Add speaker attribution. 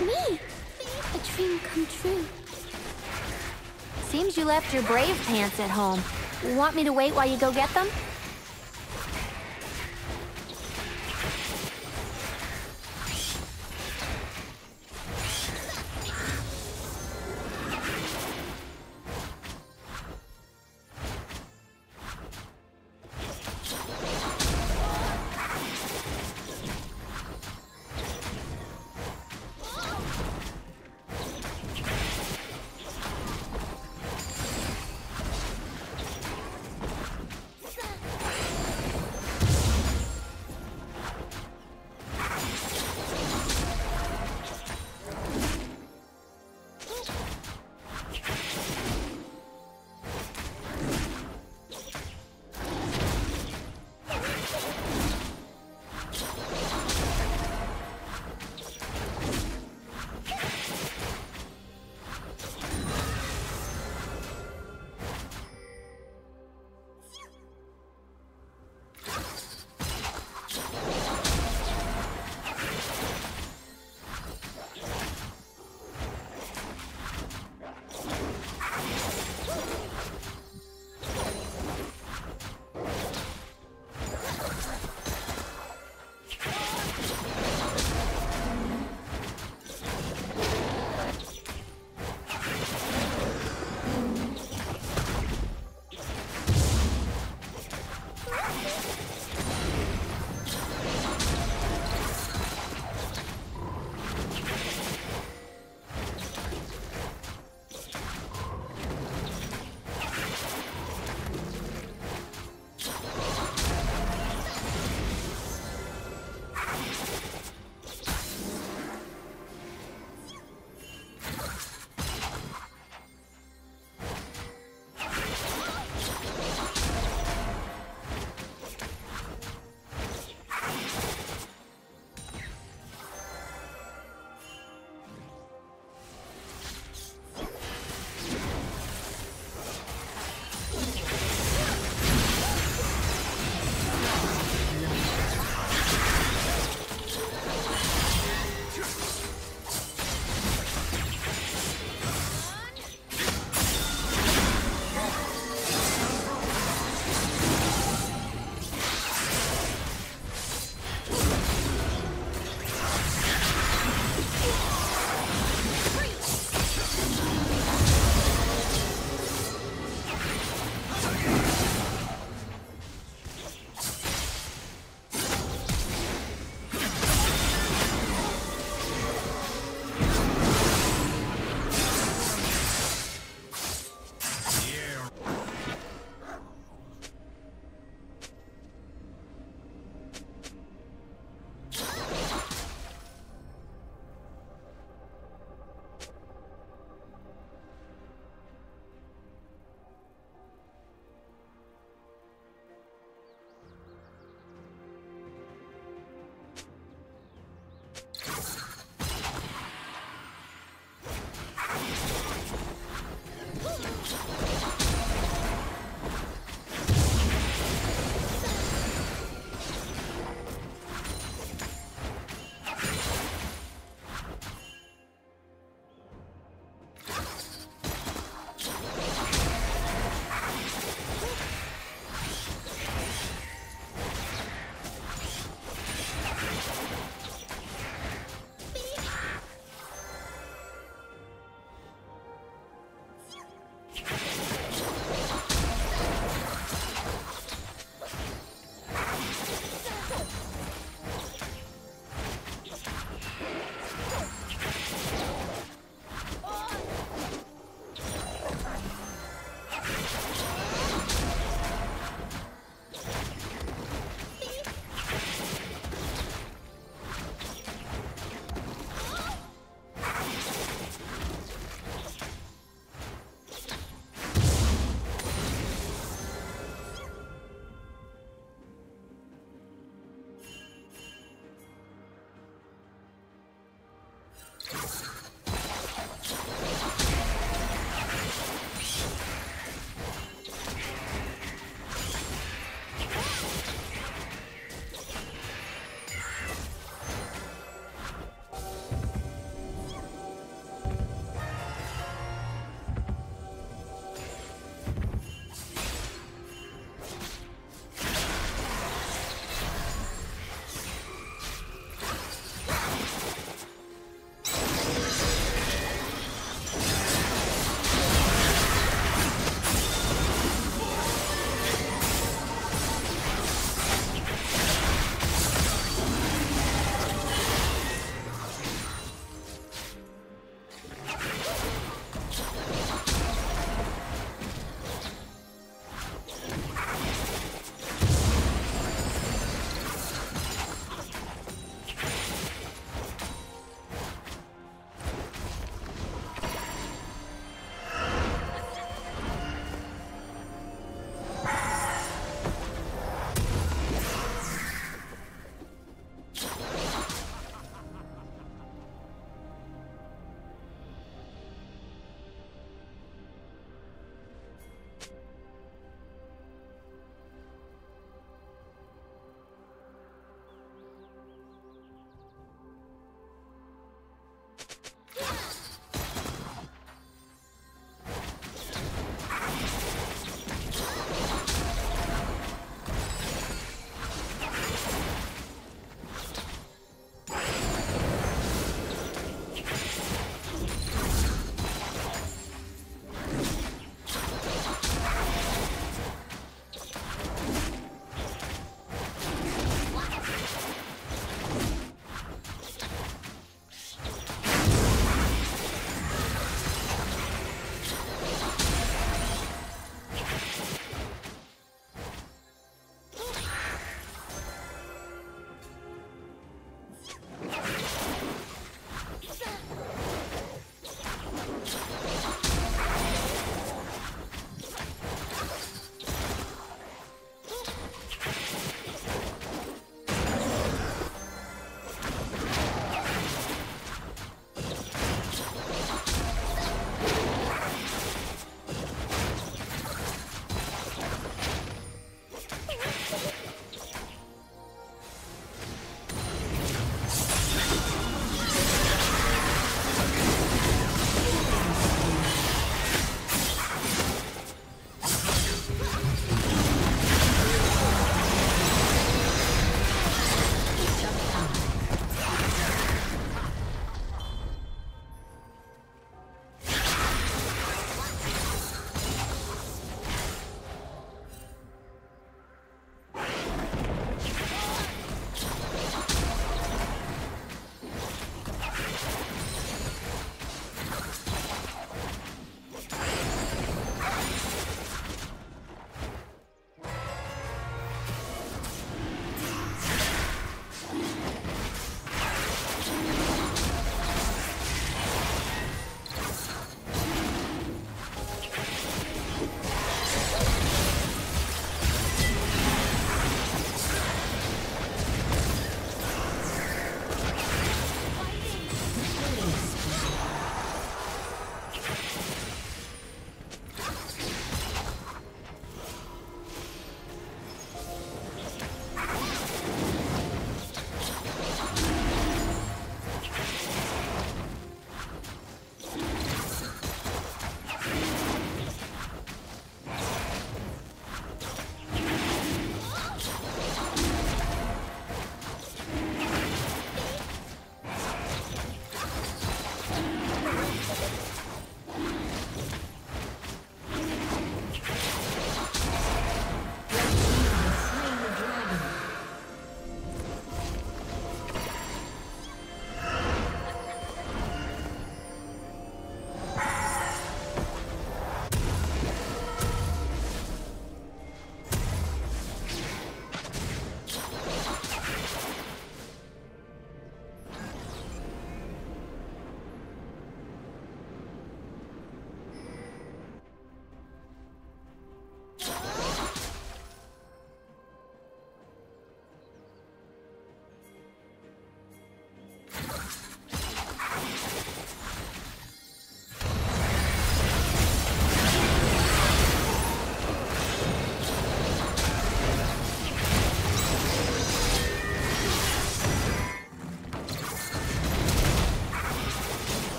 Speaker 1: Me! A dream come true.
Speaker 2: Seems you left your brave pants at home. Want me to wait while you go get them?